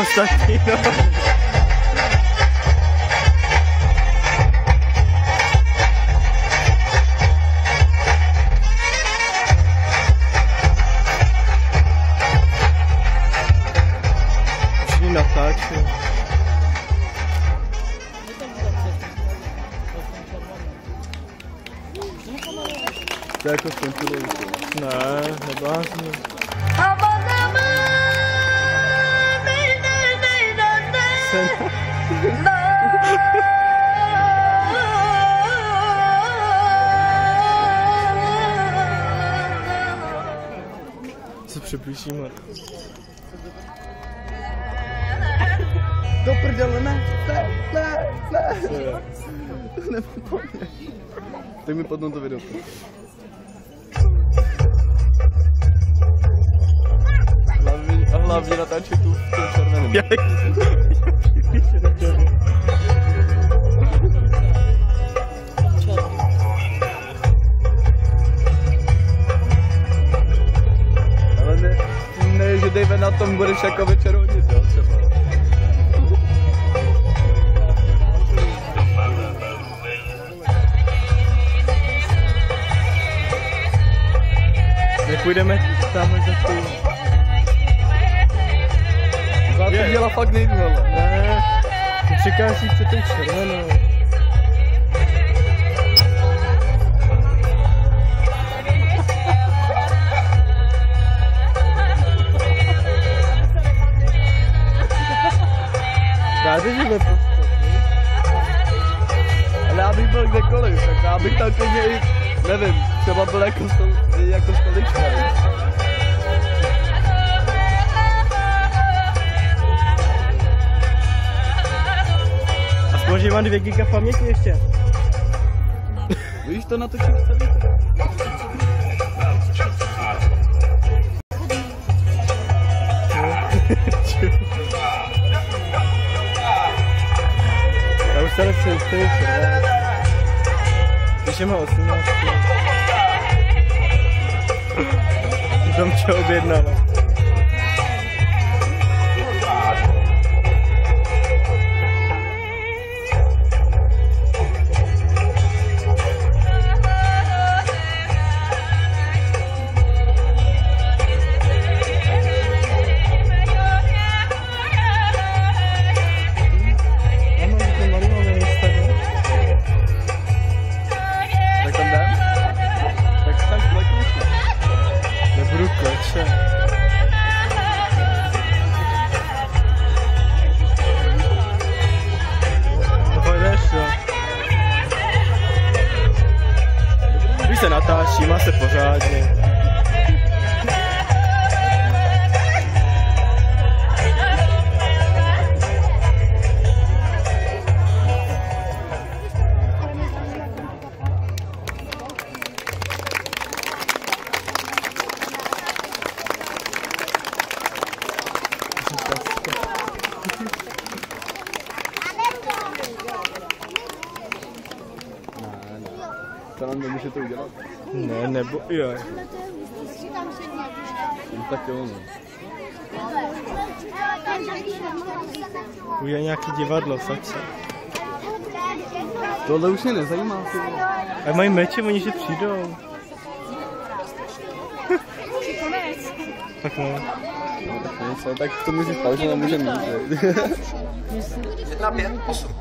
ostatní, no. Všichni natáčí. To je jako skončilo. Ne, neblázni. Jsem... Se přeplíšíme. Do prdele, ne, ne, ne, ne. Co je? Tak mi potom to video. Hlavně natáčet tu v tom červeném. Na tom budeš jako večer hodit, jo, třeba. Nepůjdeme tam za tu... Za to Je. děla fakt nejdu, hele. Ne, ty přikáží před tou červenou. Dáte, že ve Ale já bych byl kdekoliv, tak já bych tam klidně i, nevím, třeba byl jako, stol, jako stolička. Aspoň, že mám dvě giga paměti ještě. Víš, to natočím celý. Já už se nechci úplně červená. Když je má 18. Domče objednala. Se natáčí, má se pořádně. Nám nemůžete udělat. Ne, nebo, jo. No, tak jo, no. Udělej nějaký divadlo, fakt se. Tohle už mě nezajímá. A mají meče, oni že přijdou. tak no. No, tak nic, ale tak to můžeš pauzu nemůžeme mít, že? Jedna pět, osm.